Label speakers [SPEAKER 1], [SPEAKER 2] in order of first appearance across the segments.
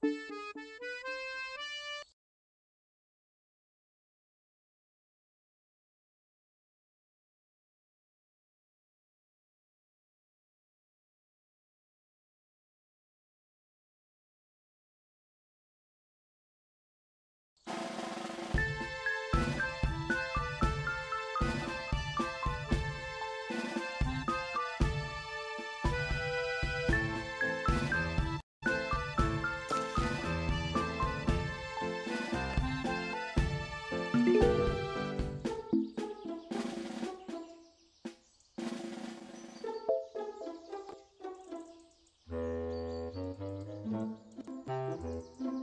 [SPEAKER 1] Música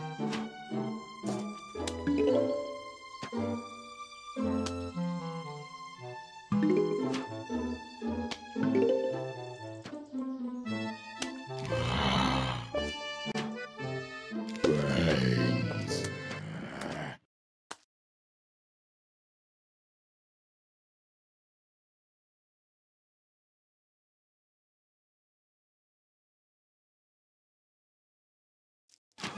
[SPEAKER 2] Oh.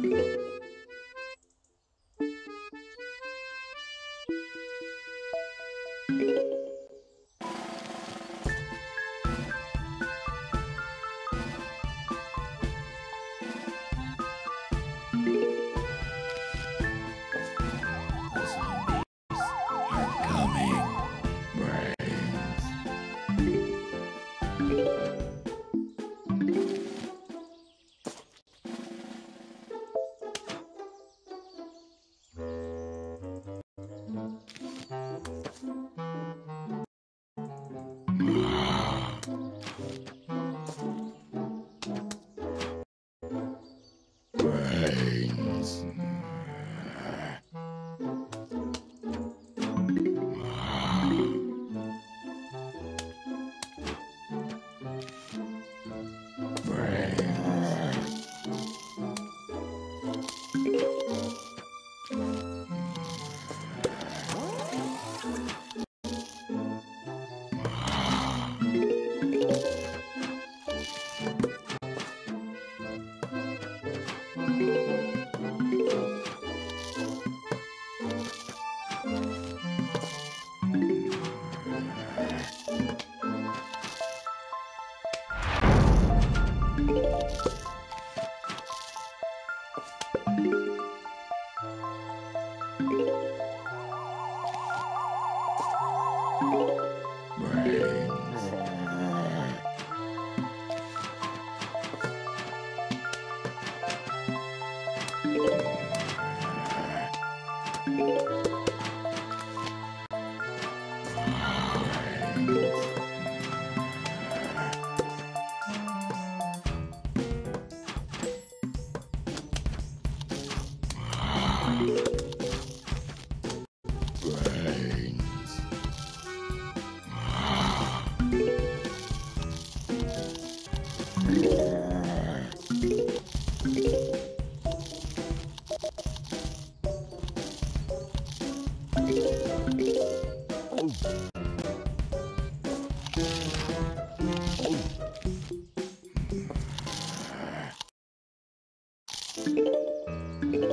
[SPEAKER 2] thank you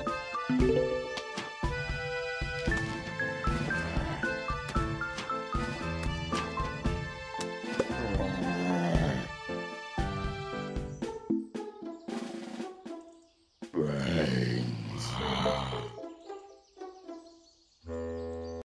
[SPEAKER 2] う。